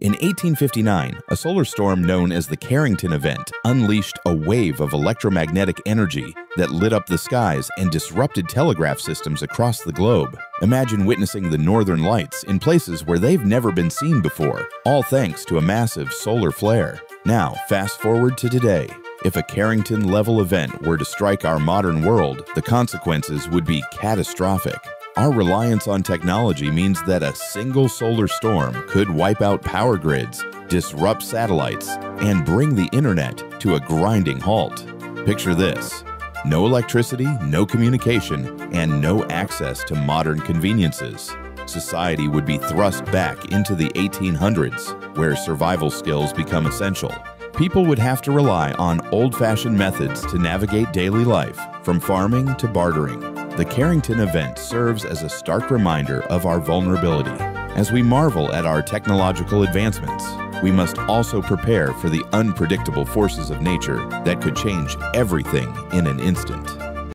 In 1859, a solar storm known as the Carrington Event unleashed a wave of electromagnetic energy that lit up the skies and disrupted telegraph systems across the globe. Imagine witnessing the northern lights in places where they've never been seen before, all thanks to a massive solar flare. Now, fast forward to today. If a Carrington level event were to strike our modern world, the consequences would be catastrophic. Our reliance on technology means that a single solar storm could wipe out power grids, disrupt satellites, and bring the internet to a grinding halt. Picture this no electricity, no communication, and no access to modern conveniences. Society would be thrust back into the 1800s, where survival skills become essential. People would have to rely on old fashioned methods to navigate daily life, from farming to bartering. The Carrington event serves as a stark reminder of our vulnerability. As we marvel at our technological advancements, we must also prepare for the unpredictable forces of nature that could change everything in an instant.